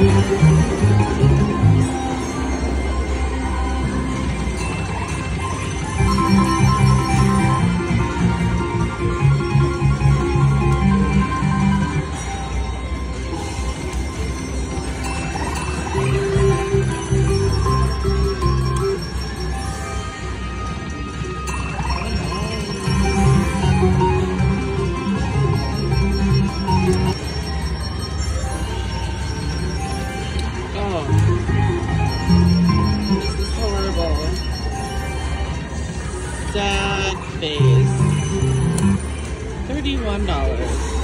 Oh. Is horrible. Sad face. $31.